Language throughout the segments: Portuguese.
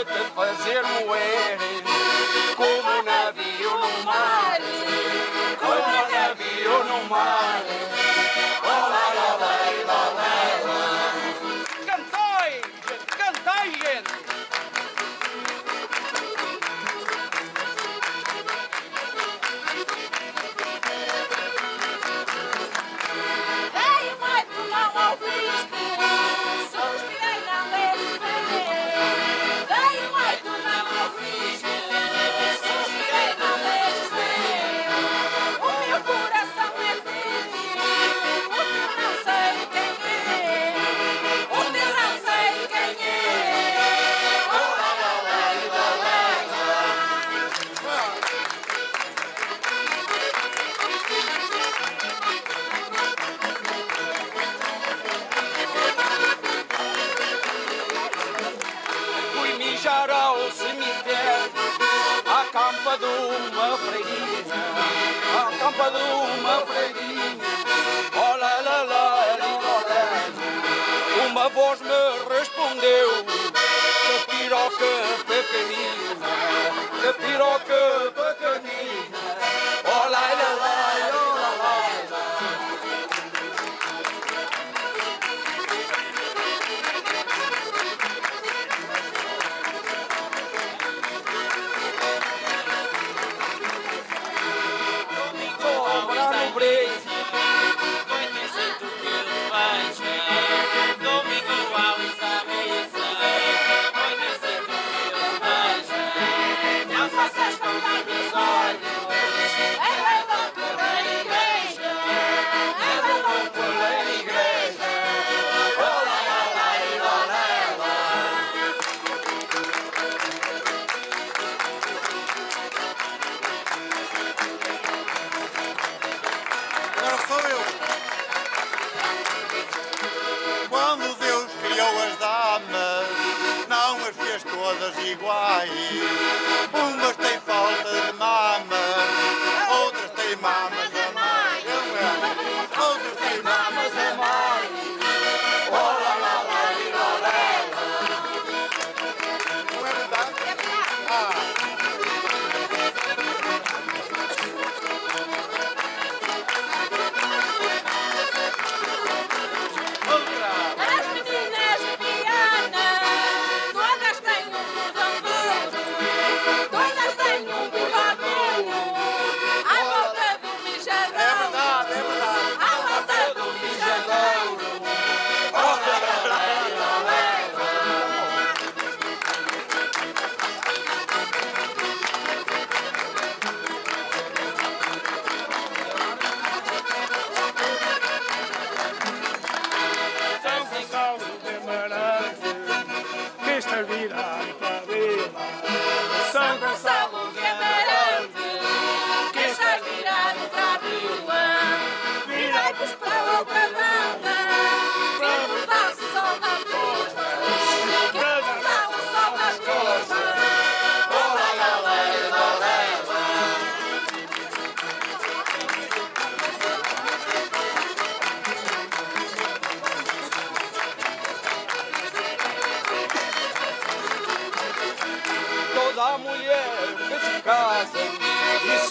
de te fazer moer, como um navio no mar, como um navio no mar. padrão, uma freguinha. Olá, lá, lá. Uma voz me respondeu: Que piroca pequenina, que piroca pequenina.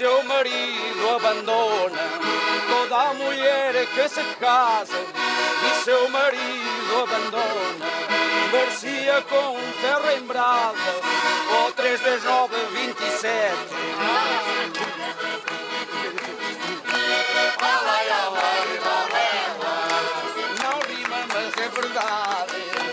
seu marido abandona. Toda a mulher que se casa e seu marido abandona. Barcia com um ferro em brasa, ou 3 de e sete. Não rima, mas é verdade.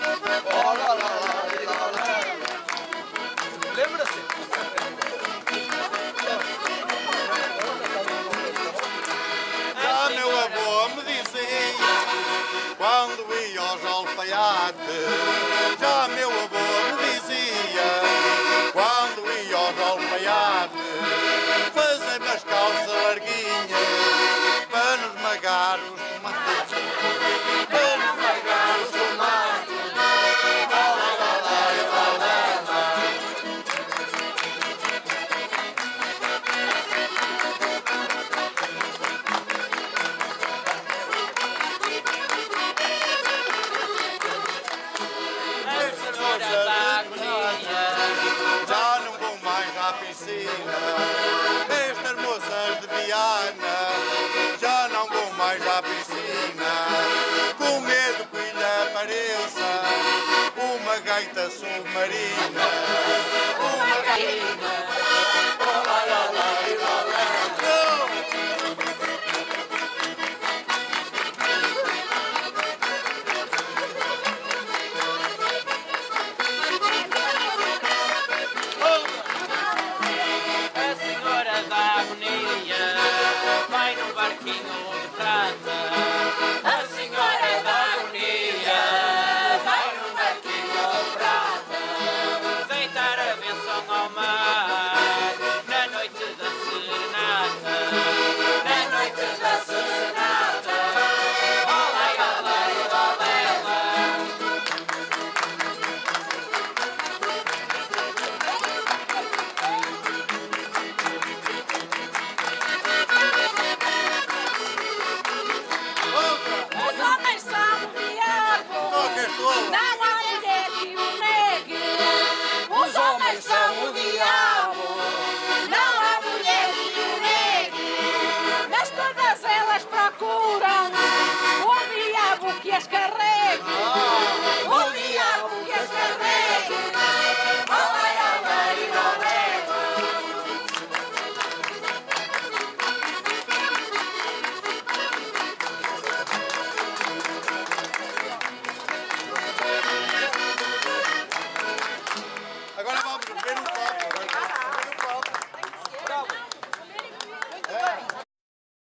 Estas moças de Viana já não vão mais à piscina. Com medo que lhe apareça uma gaita submarina. Uma gaita.